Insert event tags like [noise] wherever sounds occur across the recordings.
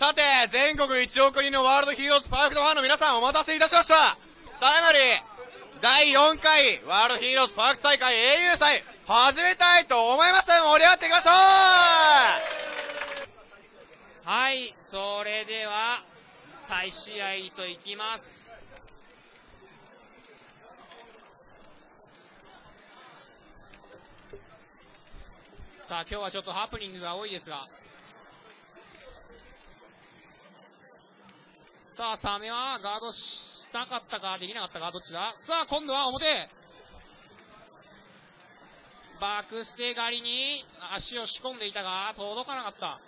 さて、全国1億人のワールドヒーローズパーフェクトファンの皆さんお待たせいたしましたタイムリー第4回ワールドヒーローズパーフェクト大会英雄祭始めたいと思います盛り上がっていきましょうはい、それでは、再試合といきます。さあ、今日はちょっとハプニングが多いですが。さあ、サメはガードしたかったか、できなかったか、どっちだ？さあ、今度は表。バックステ狩りに足を仕込んでいたが、届かなかった。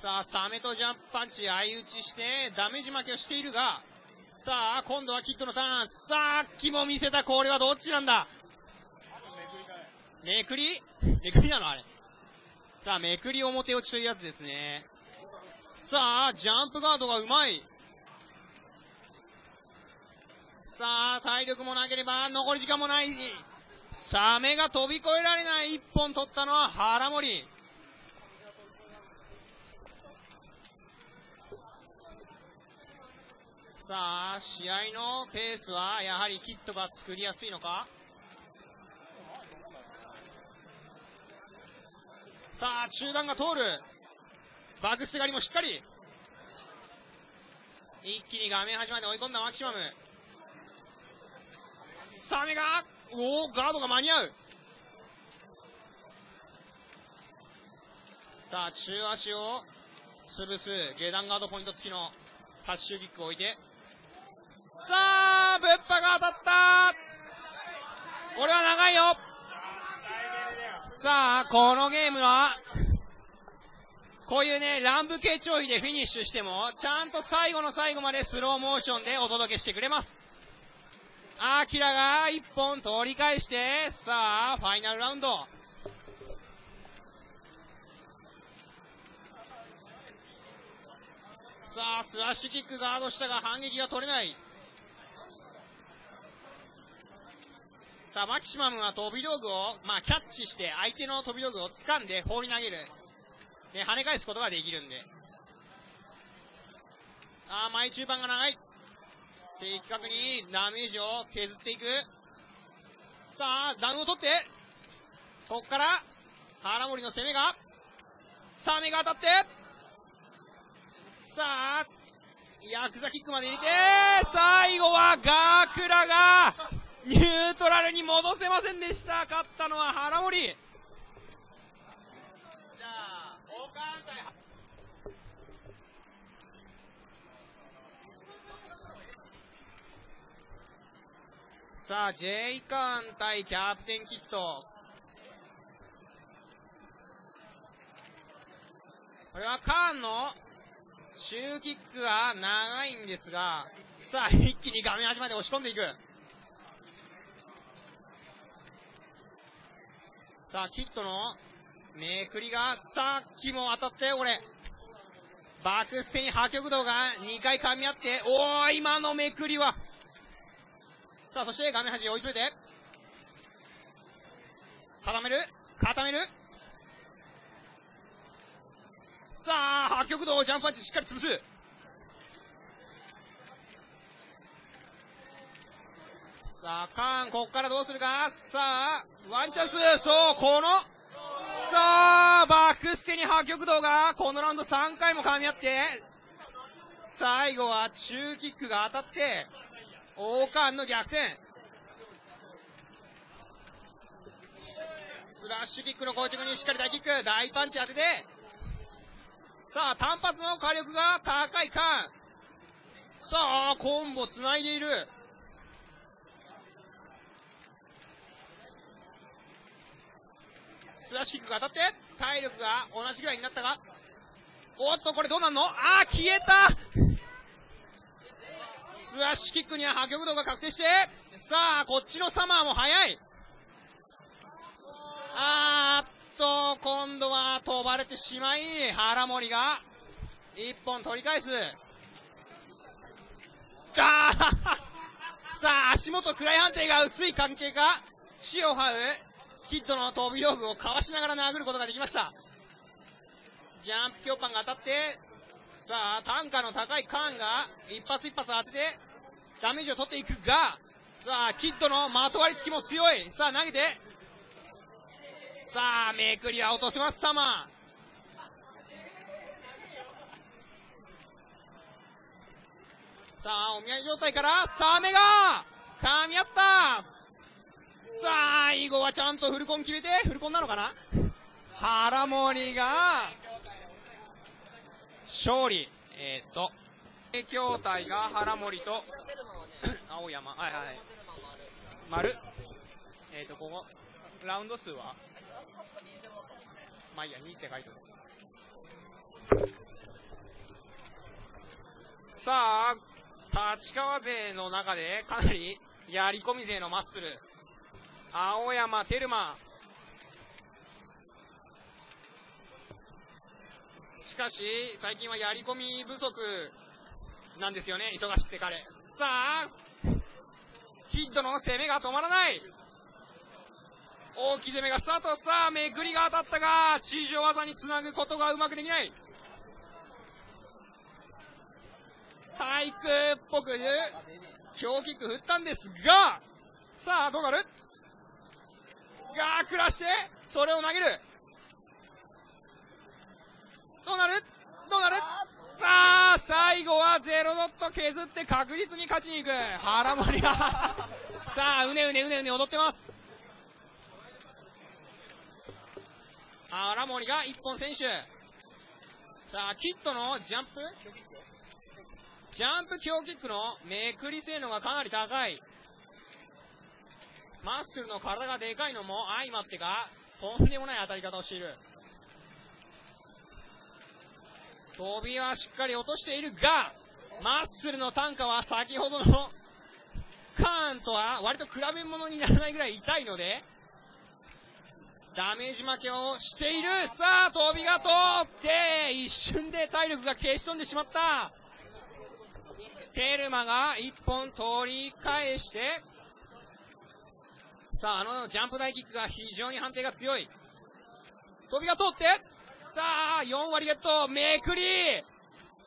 さあ、サメとジャンプパンチ相打ちして、ダメージ負けをしているが、さあ、今度はキッドのターン。さっきも見せたこれはどっちなんだ？めくりめくり？なのあれ。さあ、めくり表落ちというやつですね。さあ、ジャンプガードがうまい。さあ、体力もなければ残り時間もない。サメが飛び越えられない一本取ったのは原森。さあ、試合のペースはやはりキットが作りやすいのかさあ、中段が通る。バグス狩りもしっかり。一気に画面始まで追い込んだマキシマム。サメが、おお、ガードが間に合う。さあ、中足を潰す、下段ガードポイント付きのハッシュキックを置いて、さあ、ぶっぱが当たったこれは長いよさあ、このゲームは、こういうね、乱舞系調理でフィニッシュしても、ちゃんと最後の最後までスローモーションでお届けしてくれます。アキラが一本取り返して、さあ、ファイナルラウンド。さあ、スラッシュキックガードしたが反撃が取れない。さあ、マキシマムは飛び道具を、まあ、キャッチして、相手の飛び道具を掴んで放り投げる。で、跳ね返すことができるんで。あー、前中盤が長い。的確にダメージを削っていく。さあ、ダウンを取って、こっから、原森の攻めが、さあ、目が当たって、さあ、ヤクザキックまで入れて、最後はガークラが、ニュートラルに戻せませんでした。勝ったのは原森。じゃあ、交換対さあ、ジェイカーン対キャプテンキット。これはカーンの中キックが長いんですが、さあ、一気に画面端まで押し込んでいく。さあ、キットのめくりがさっきも当たったよ、これ。バックステに破局道が2回噛み合って、おー、今のめくりは。さあ、そして画面端追い詰めて。固める？固める？さあ、破局道ジャンプパンチしっかり潰す。さあ、カーン、こっからどうするか？さあ、ワンチャンスそう、この、さあ、バックステに破局道が、このラウンド3回も噛み合って、最後は中キックが当たって、オーカーンの逆転。スラッシュキックの硬直にしっかり大キック、大パンチ当てて、さあ、単発の火力が高いカーン。さあ、コンボ繋いでいる。スラッシュキックが当たって、体力が同じぐらいになったが、おっと、これどうなんの？あー、消えたスラッシュキックには破局度が確定して、さあ、こっちのサマーも速い。あーっと、今度は飛ばれてしまい、原森が、一本取り返す。ガー [laughs] さあ、足元暗い判定が薄い関係か、血を這う、キッドの飛び道具をかわしながら殴ることができました。ジャンプ強パンが当たって、さあ、単価の高いカーンが一発一発当てて、ダメージを取っていくが、さあ、キッドのまとわりつきも強い。さあ、投げて、さあ、めくりは落とせます、サマー。さあ、お見合い状態から、サメが噛み合ったさあ最後はちゃんとフルコン決めて、フルコンなのかな？原森が、勝利。えー、っと、筐体が原森と、青山、はいはい。丸。えー、と、ここ、ラウンド数は？まあいいや、2って書いておく。さあ、立川勢の中でかなりやり込み勢のマッスル。青山、テルマ。しかし、最近はやり込み不足なんですよね。忙しくて彼。さあ、ヒットの攻めが止まらない。大きい攻めがスタート。さあ、めぐりが当たったが、地上技につなぐことがうまくできない。体育っぽく、強キック振ったんですが、さあ、どうなる？が、暮らして、それを投げる。どうなる？どうなる？さあ、最後はゼロドット削って確実に勝ちに行く。腹盛りがさあ、うねうねうねうね踊ってます。腹盛りが一本選手。さあ、キットのジャンプ？ジャンプ強キックのめくり性能がかなり高い。マッスルの体がでかいのも相まってか、とんでもない当たり方をしている。飛びはしっかり落としているが、マッスルの単価は先ほどの [laughs] カーンとは割と比べ物にならないぐらい痛いので、ダメージ負けをしている。さあ、飛びが通って、一瞬で体力が消し飛んでしまった。テルマが一本取り返して、さあ、あのジャンプ台キックが非常に判定が強い。飛びが通って、さあ、4割ゲット、めくり。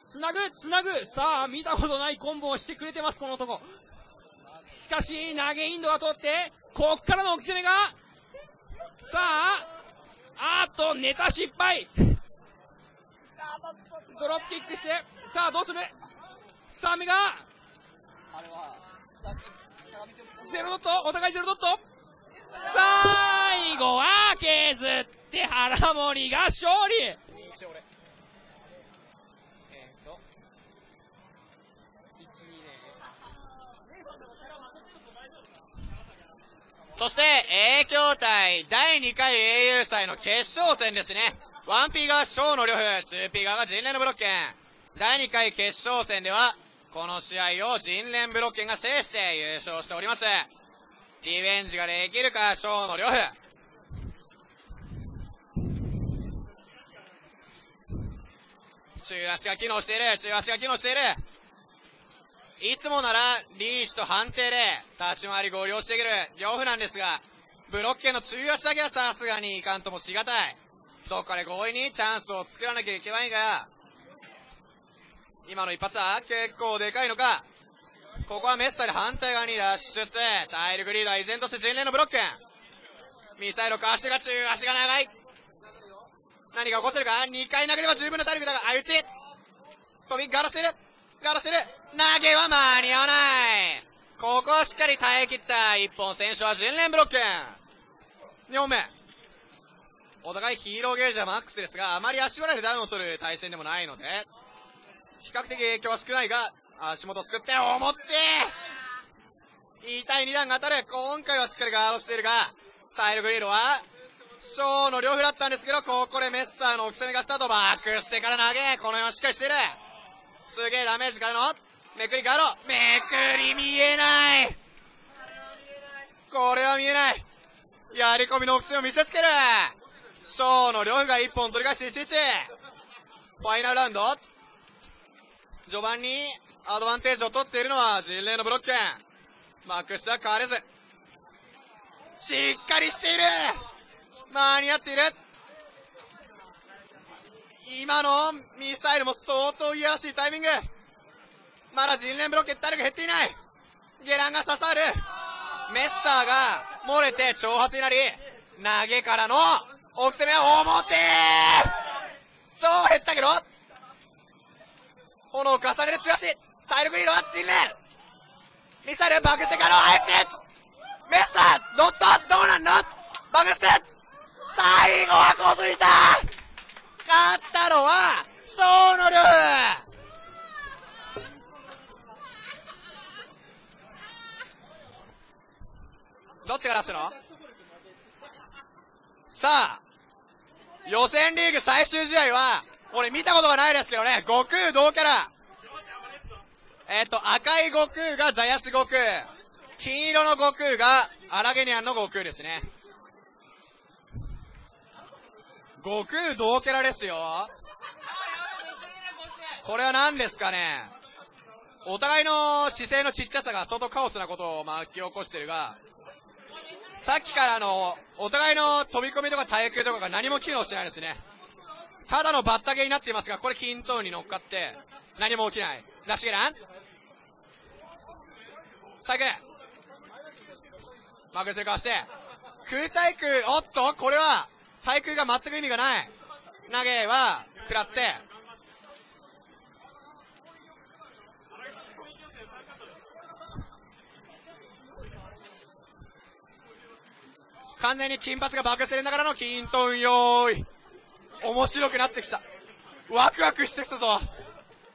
つなぐ、つなぐ、さあ、見たことないコンボをしてくれてます、この男。しかし、投げインドが通って、こっからの置き攻めが、さあ、あっと、ネタ失敗。ドロップキックして、さあ、どうする？さあ、目が、ゼロドット？お互いゼロドット？最後は削って原森が勝利そして、A 筐体第2回英雄祭の決勝戦ですね。1P が小の呂布、2P 側が人類のブロッケン。第2回決勝戦では、この試合を人連ブロッケンが制して優勝しております。リベンジができるか、小の呂布。中足が機能している、中足が機能している。いつもなら、リーチと判定で、立ち回り合流してくる、両夫なんですが、ブロッケの中足だけはさすがにいかんともしがたい。どっかで強引にチャンスを作らなきゃいけないが、今の一発は結構でかいのか。ここはメッサで反対側に脱出。体力リーダー依然として前例のブロック。ミサイルをかわしてが中足が長い。何が起こせるか ?2 回投げれば十分な体力だが、相打ち。飛び、ガラしてる。ガラしてる。投げは間に合わない。ここはしっかり耐え切った。1本選手は人連ブロック。2本目。お互いヒーローゲージはマックスですが、あまり足払いでダウンを取る対戦でもないので、比較的影響は少ないが、足元すくって、思って痛い2段が当たる。今回はしっかりガードしているが、タイルグリードは、ショーの両夫だったんですけど、ここでメッサーの置き攻めがスタート。バックステから投げ、この辺はしっかりしている。すげえダメージからの、めくりガード。めくり見えないこれは見えないやり込みの置き攻めを見せつけるショーの両夫が1本取り返して1-1。ファイナルラウンド。序盤にアドバンテージを取っているのは人類のブロック。マックスは変われず。しっかりしている間に合っている。今のミサイルも相当いやらしいタイミング。まだ人連ブロック誰か減っていない。ゲランが刺さる。メッサーが漏れて挑発になり、投げからの奥攻め表。超減ったけど。炎を重ねる中足体力リードは人連ミサイル爆捨てからの配置メッサーノットどうなんの？爆捨て最後はこづいた勝ったのは小野龍どっちが出すの？さあ、予選リーグ最終試合は、俺見たことがないですけどね、悟空同キャラ。えっ、ー、と、赤い悟空がザヤス悟空。金色の悟空がアラゲニアンの悟空ですね。悟空同キャラですよ。これは何ですかね。お互いの姿勢のちっちゃさが相当カオスなことを巻き起こしてるが、さっきからの、お互いの飛び込みとか耐久とかが何も機能してないですね。ただのバッタゲになっていますが、これ均等に乗っかって、何も起きない。ラッシュゲラン体育マグセかわして、空対空、おっとこれは、対空が全く意味がない。投げは、食らって、完全に金髪が爆せながらのキントンよーい。面白くなってきた。ワクワクしてきたぞ。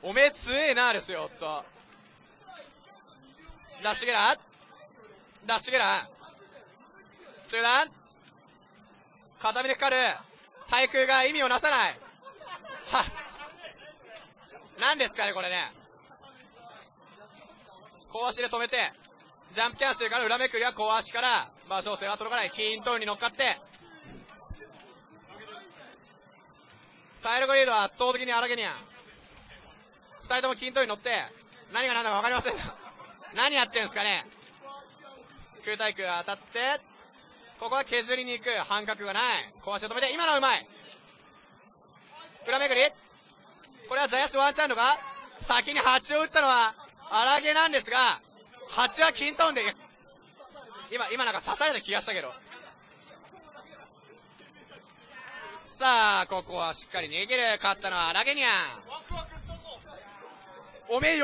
おめえ強えな、ですよ、おっと。ダッシュゲラダッシュゲラ中断片目でかかる。対空が意味をなさない。は何ですかね、これね。小足で止めて、ジャンプキャンセルから裏めくりは小足から、場所性は届かない。キントに乗っかって、タイルゴリードは圧倒的に荒毛にゃん。二人ともキントーンに乗って、何が何だか分かりません。何やってんすかね空対空当たって、ここは削りに行く。半角がない。小足を止めて、今のはうまい。裏めぐりこれはザヤスワンチャンのが、先に8を打ったのは、荒毛なんですが、8はキントーンで、今、今なんか刺された気がしたけど。さあ、ここはしっかり逃げる。勝ったのは荒毛にゃん。おめえよ